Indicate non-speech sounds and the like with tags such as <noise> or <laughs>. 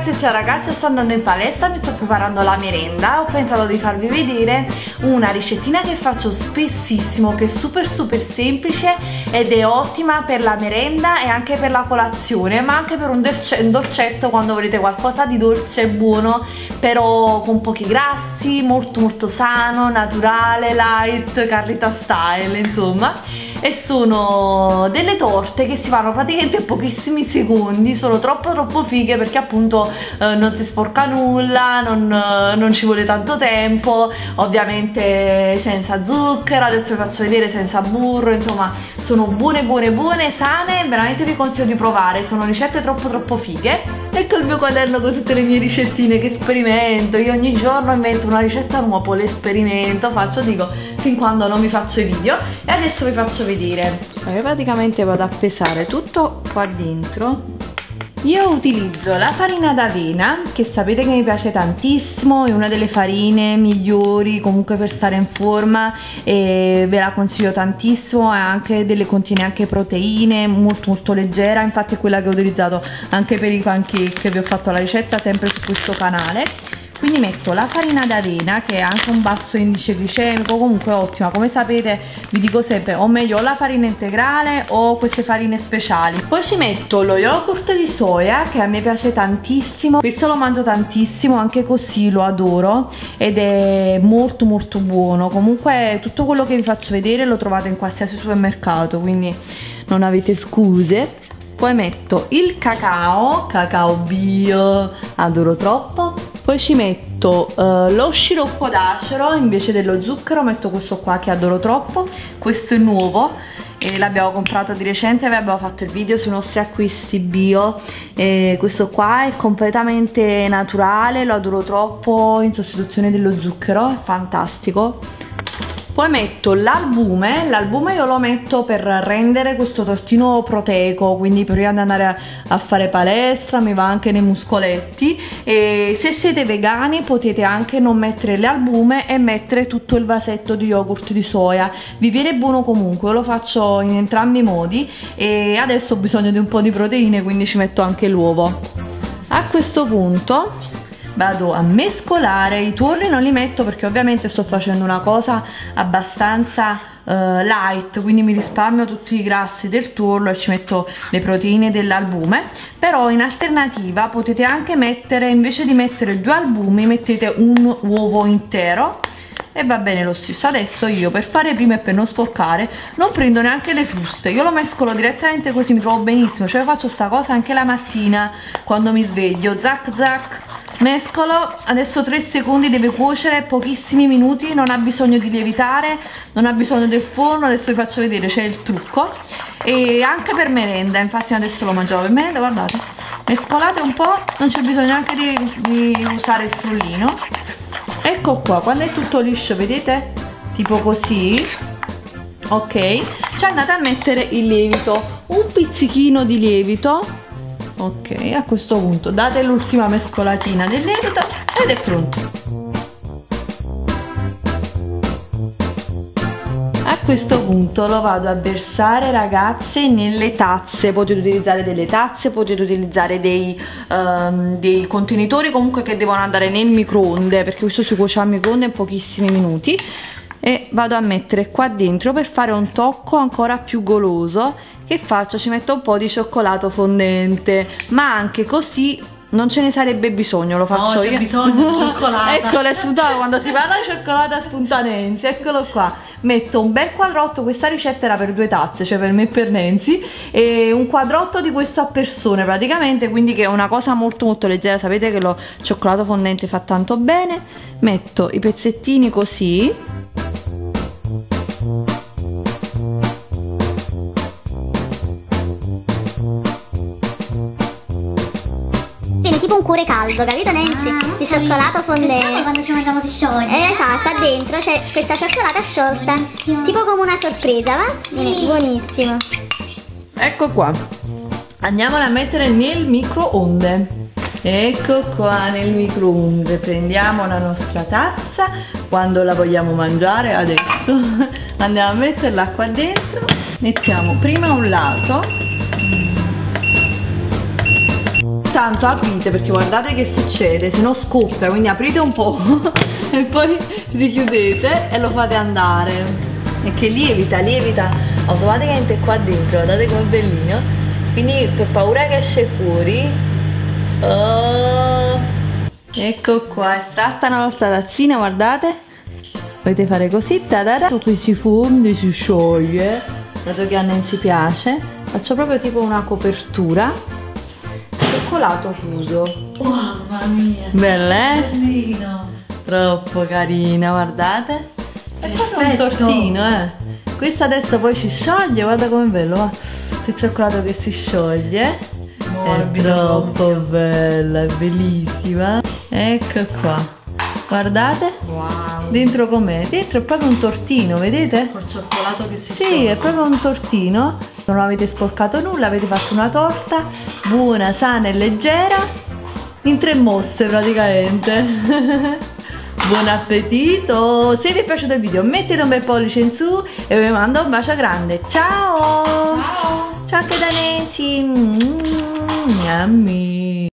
ragazzi, ciao ragazzi, sto andando in palestra, mi sto preparando la merenda Ho pensato di farvi vedere una ricettina che faccio spessissimo Che è super super semplice ed è ottima per la merenda e anche per la colazione Ma anche per un, un dolcetto quando volete qualcosa di dolce e buono Però con pochi grassi, molto molto sano, naturale, light, carrita style insomma e sono delle torte che si fanno praticamente in pochissimi secondi sono troppo troppo fighe perché appunto eh, non si sporca nulla non, eh, non, ci vuole tanto tempo ovviamente senza zucchero adesso vi faccio vedere senza burro insomma sono buone buone buone sane veramente vi consiglio di provare sono ricette troppo troppo fighe ecco il mio quaderno con tutte le mie ricettine che sperimento io ogni giorno invento una ricetta nuova poi l'esperimento faccio dico fin quando non mi faccio i video e adesso vi faccio vedere. Io praticamente vado a pesare tutto qua dentro io utilizzo la farina d'avena che sapete che mi piace tantissimo è una delle farine migliori comunque per stare in forma e ve la consiglio tantissimo anche delle, contiene anche proteine molto molto leggera infatti è quella che ho utilizzato anche per i pancake vi ho fatto la ricetta sempre su questo canale quindi metto la farina d'avena che ha anche un basso indice glicemico comunque ottima. Come sapete vi dico sempre o meglio la farina integrale o queste farine speciali. Poi ci metto lo yogurt di soia che a me piace tantissimo. Questo lo mangio tantissimo anche così lo adoro ed è molto molto buono. Comunque tutto quello che vi faccio vedere lo trovate in qualsiasi supermercato quindi non avete scuse. Poi metto il cacao, cacao bio, adoro troppo poi ci metto uh, lo sciroppo d'acero invece dello zucchero metto questo qua che adoro troppo questo è nuovo e l'abbiamo comprato di recente vi abbiamo fatto il video sui nostri acquisti bio e questo qua è completamente naturale lo adoro troppo in sostituzione dello zucchero è fantastico poi metto l'albume, l'albume io lo metto per rendere questo tortino proteico, quindi prima di andare a, fare palestra mi va anche nei muscoletti e se siete vegani potete anche non mettere l'albume e mettere tutto il vasetto di yogurt di soia, vi viene buono comunque, io lo faccio in entrambi i modi e adesso ho bisogno di un po' di proteine quindi ci metto anche l'uovo. A questo punto vado a mescolare i tuorli non li metto perché ovviamente sto facendo una cosa abbastanza uh, light quindi mi risparmio tutti i grassi del tuorlo e ci metto le proteine dell'albume. Però in alternativa potete anche mettere invece di mettere due albumi mettete un uovo intero. E va bene lo stesso. Adesso io per fare prima e per non sporcare non prendo neanche le fruste. Io lo mescolo direttamente così mi trovo benissimo. Cioè faccio sta cosa anche la mattina quando mi sveglio. Zac zac mescolo adesso 3 secondi deve cuocere pochissimi minuti non ha bisogno di lievitare non ha bisogno del forno adesso vi faccio vedere c'è il trucco. E anche per merenda infatti adesso lo mangiavo. Per merenda guardate mescolate un po' non c'è bisogno neanche di, di usare il frullino. Ecco qua quando è tutto liscio vedete? Tipo così ok. Ci andate a mettere il lievito un pizzichino di lievito ok a questo punto date l'ultima mescolatina del lievito ed è pronto. A questo punto lo vado a versare ragazze nelle tazze. Potete utilizzare delle tazze potete utilizzare dei, um, dei contenitori comunque che devono andare nel microonde perché questo si cuoce al microonde in pochissimi minuti. E vado a mettere qua dentro per fare un tocco ancora più goloso che faccio? Ci metto un po' di cioccolato fondente, ma anche così non ce ne sarebbe bisogno, lo faccio no, io. No, c'è bisogno di <laughs> cioccolata. Eccolo, è spuntato quando si parla di cioccolata spontanensi, eccolo qua. Metto un bel quadrotto, questa ricetta era per due tazze, cioè per me e per Nancy, e un quadrotto di questo a persone praticamente, quindi che è una cosa molto molto leggera, sapete che lo cioccolato fondente fa tanto bene. Metto i pezzettini così un cuore caldo, capito Nancy? Ah, di cioccolato fondente. quando ci mangiamo si scioglie. Eh, esatto, qua dentro c'è questa cioccolata sciolta. Buonissimo. Tipo come una sorpresa, va? Sì. Buonissimo. Ecco qua. Andiamola a mettere nel microonde. Ecco qua nel microonde. Prendiamo la nostra tazza quando la vogliamo mangiare adesso. <laughs> Andiamo a metterla qua dentro. Mettiamo prima un lato intanto aprite perché guardate che succede, se no scoppia, quindi aprite un po' <laughs> e poi richiudete e lo fate andare. E che lievita, lievita automaticamente qua dentro, guardate com'è bellino. Quindi per paura che esce fuori. Oh, ecco qua, estratta una nostra tazzina, guardate. Potete fare così, tadada, qui si fonde, si scioglie. Dato che a Nancy piace, faccio proprio tipo una copertura. Cioccolato fuso. Mamma mia. Bella, eh? Bellino. Troppo carina, guardate. È proprio un tortino, eh. Questa adesso poi si scioglie, guarda com'è bello, va. Il cioccolato che si scioglie. È Morbido troppo proprio. bella, è bellissima. Ecco qua. Guardate. Wow. Dentro com'è? Dentro è proprio un tortino, vedete? Col cioccolato che si Sì, scioglie. è proprio un tortino. Non avete sporcato nulla, avete fatto una torta buona, sana e leggera. In tre mosse praticamente. <laughs> Buon appetito! Se vi è piaciuto il video mettete un bel pollice in su e vi mando un bacio grande. Ciao! Ciao. Ciao anche da Nancy! Mm, yummy!